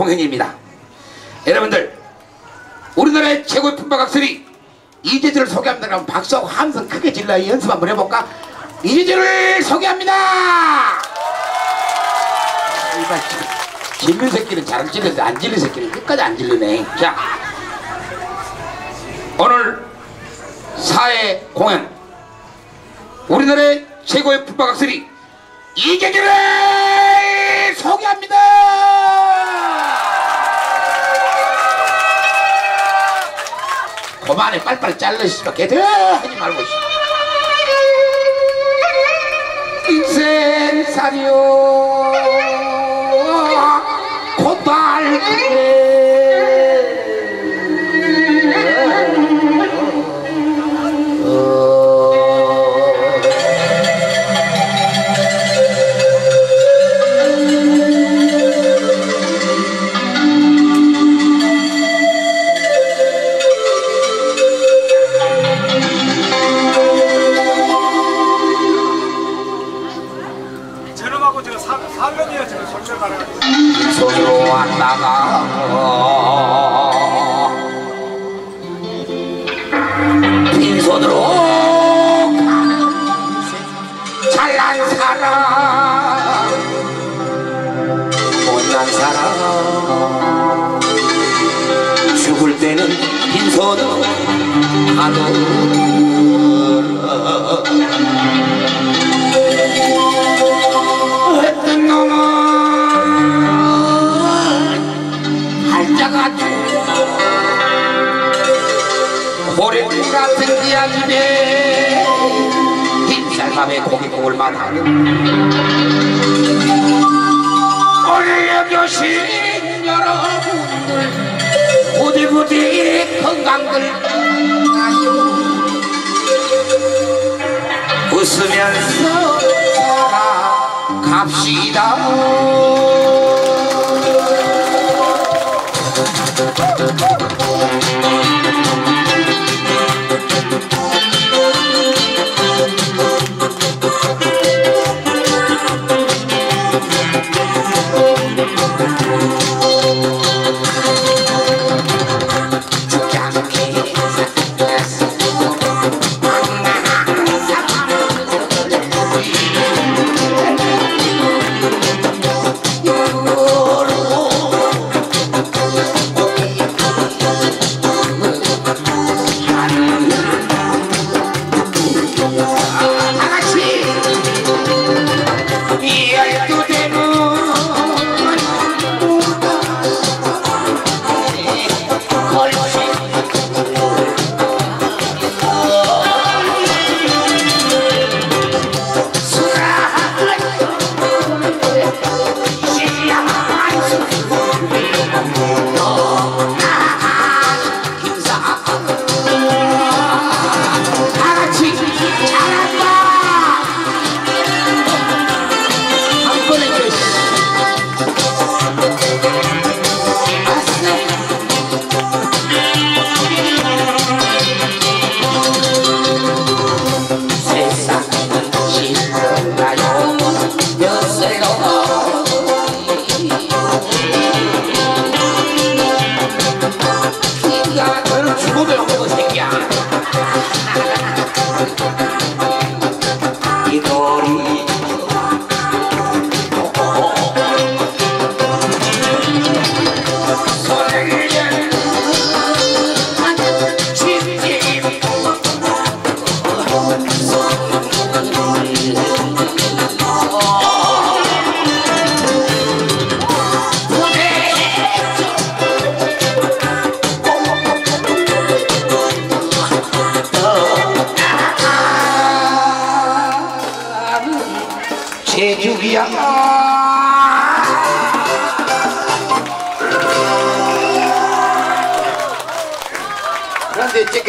공연입니다. 여러분들 우리나라의 최고의 품바각설이 이재주를 소개합니다. 박수하고 함성 크게 질러 연습 한번 해볼까? 이재주를 소개합니다. 이발 질른 새끼는 잘 질르는데 안 질른 새끼는 끝까지 안 질르네. 자 오늘 사회 공연 우리나라의 최고의 품바각설이 이재주를 그만해. 빨리빨리 잘라 씨발. 개들. 하지 말고 씨. 인생살이 왔다가 빈손으로 잘난 사람. 못난 사람. 죽을 때는 빈손으로 가도 같은 이야기에 흰쌀밥에 고기국을 맛하는 오늘 여기 오신 여러분들 부디 부디 건강들. 웃으면서 살아갑시다 제주야 그런데 이제